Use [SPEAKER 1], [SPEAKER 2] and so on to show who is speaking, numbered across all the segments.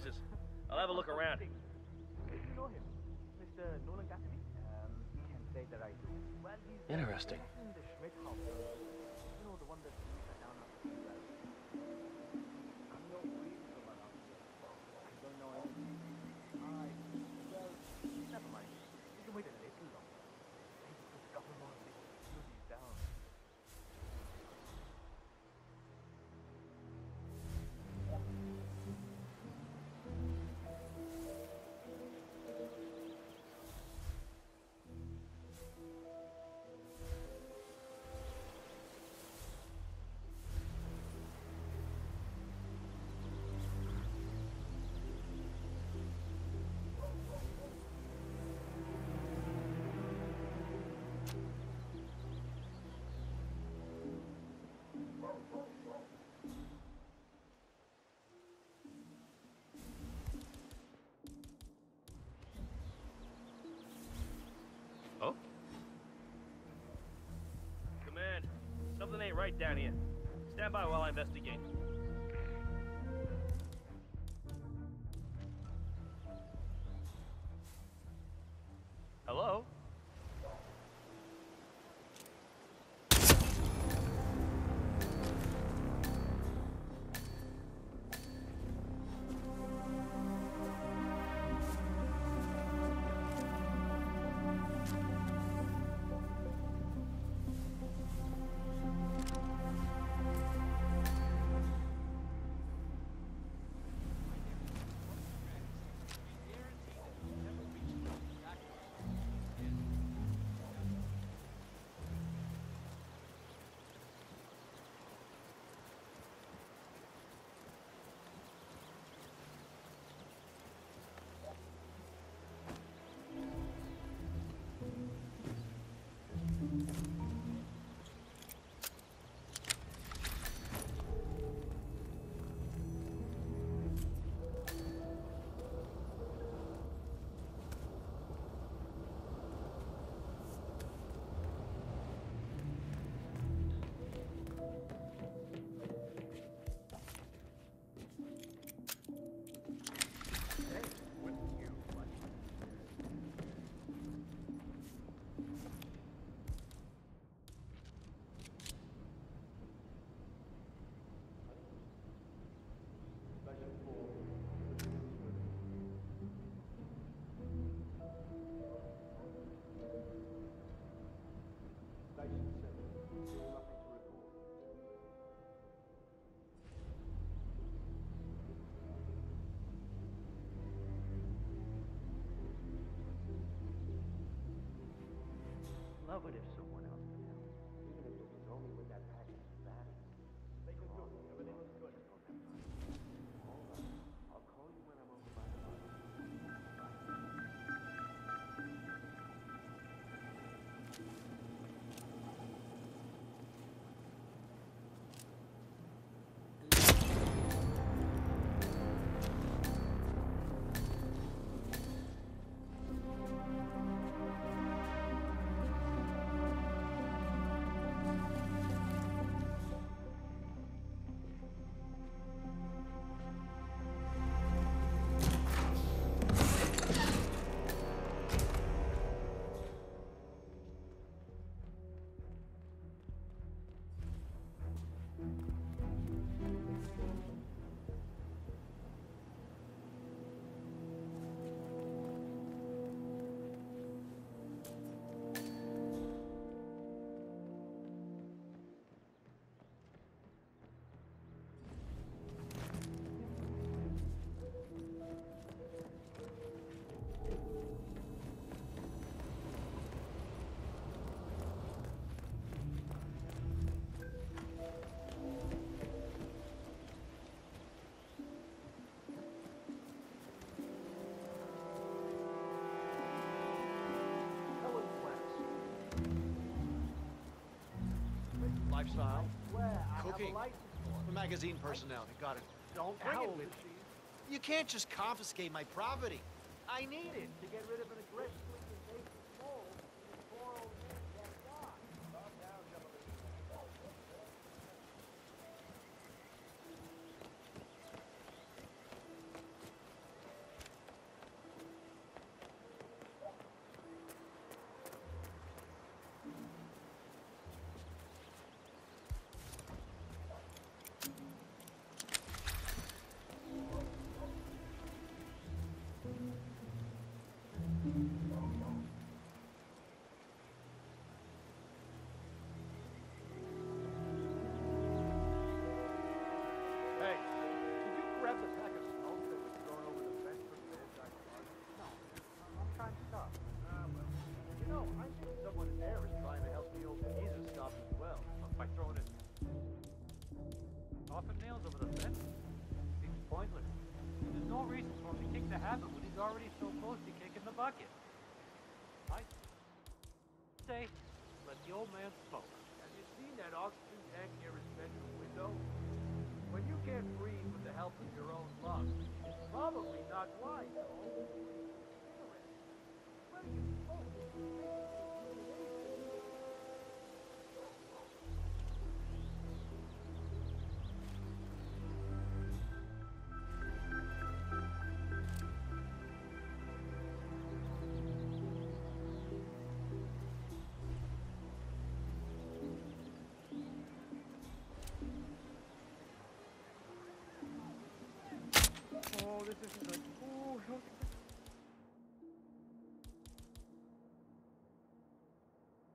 [SPEAKER 1] noises. I'll have a look around.
[SPEAKER 2] Do you know him? Mr. Nolan Cassidy? Um, can't say that I do. Well, he's
[SPEAKER 1] Interesting. Right down here. Stand by while I investigate.
[SPEAKER 2] Love Swear, I have a
[SPEAKER 3] Cooking.
[SPEAKER 2] license for
[SPEAKER 3] For magazine personality. Got it.
[SPEAKER 2] Don't
[SPEAKER 3] bring
[SPEAKER 2] How
[SPEAKER 3] it with
[SPEAKER 2] she?
[SPEAKER 3] You can't just confiscate my property.
[SPEAKER 2] I need it to get rid of an aggressively breathe with your own it's probably not wise, this isn't good. Oh, don't.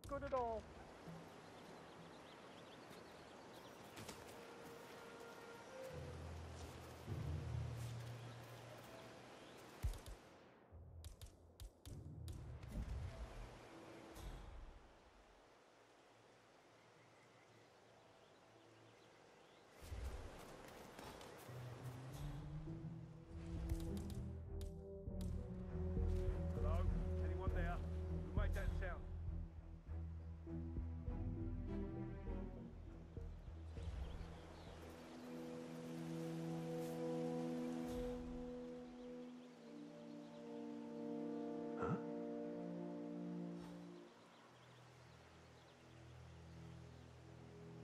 [SPEAKER 2] Good at all.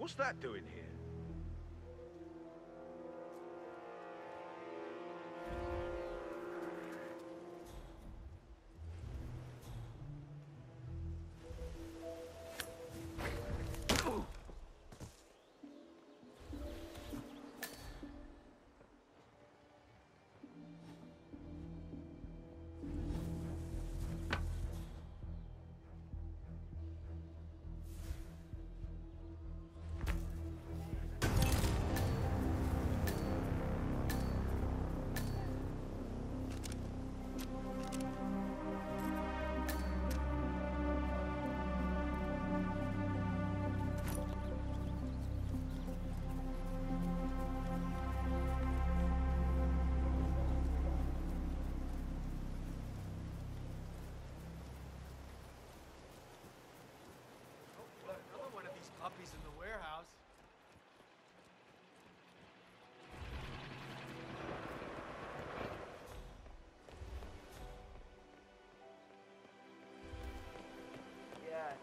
[SPEAKER 4] What's that doing here?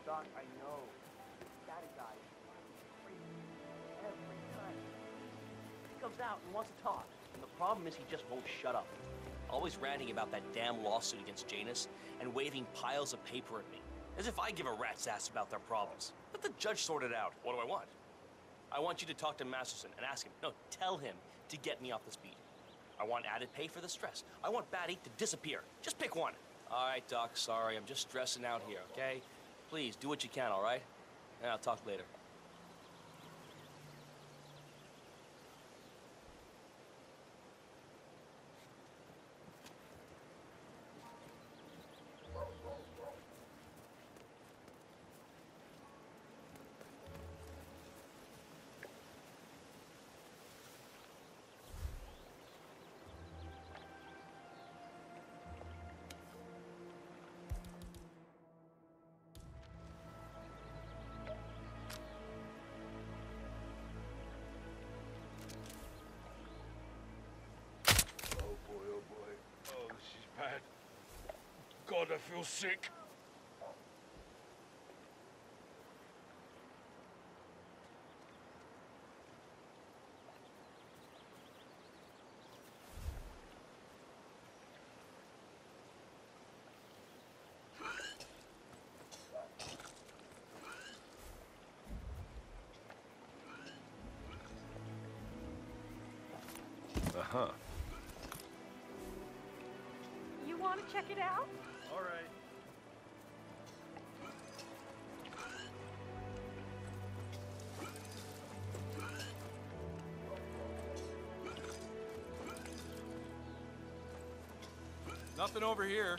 [SPEAKER 2] Doc, I know. Daddy guy every time.
[SPEAKER 5] He comes out and wants to talk. And the problem is he just won't shut up. Always ranting about that damn lawsuit against Janus and waving piles of paper at me. As if I give a rat's ass about their problems. Let the judge sort it out. What do I want? I want you to talk to Masterson and ask him, no, tell him to get me off this beat. I want added pay for the stress. I want Batty to disappear. Just pick one. All right, Doc, sorry. I'm just stressing out here, okay? Please, do what you can, all right? And I'll talk later.
[SPEAKER 4] God, I feel sick. Uh-huh.
[SPEAKER 6] You want to check it out?
[SPEAKER 3] Nothing over here.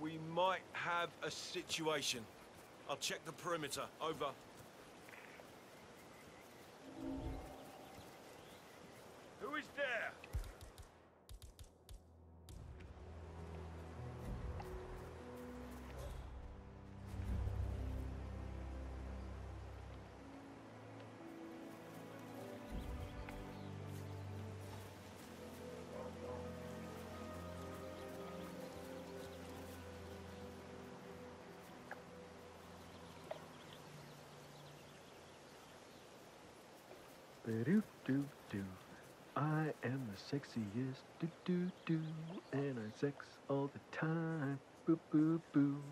[SPEAKER 4] We might have a situation. I'll check the perimeter. Over. Who is there?
[SPEAKER 7] Do do do. I am the sexiest. Do do do. And I sex all the time. Boo boo boo.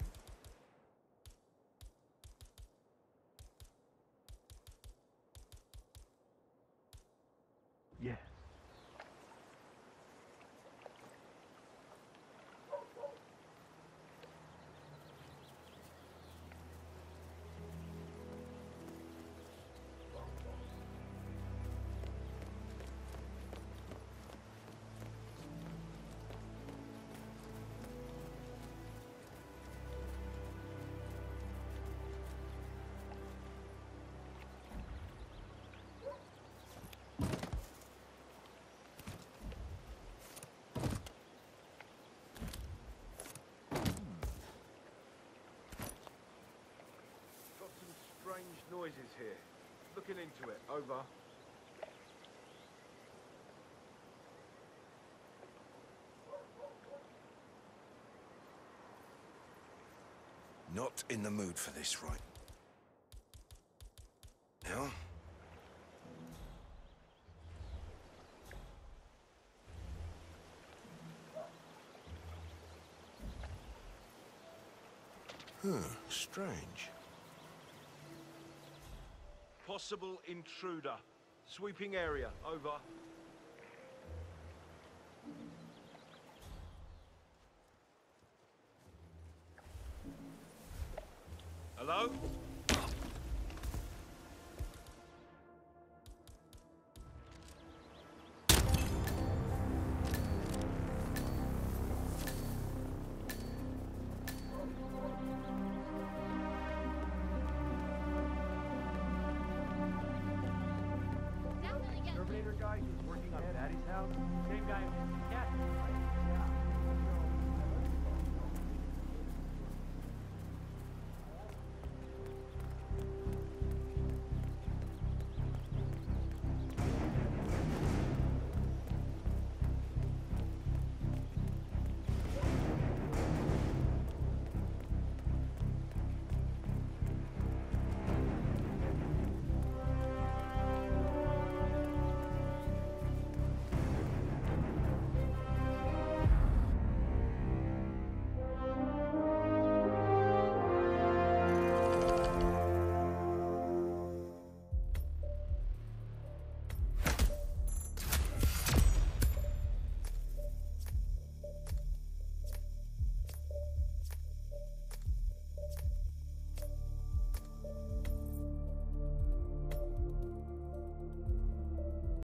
[SPEAKER 4] Strange noises here. Looking into it. Over.
[SPEAKER 8] Not in the mood for this right now. Huh, strange.
[SPEAKER 4] Possible intruder. Sweeping area. Over. Hello?
[SPEAKER 2] guy who's working on Daddy's house? Same guy who the cat.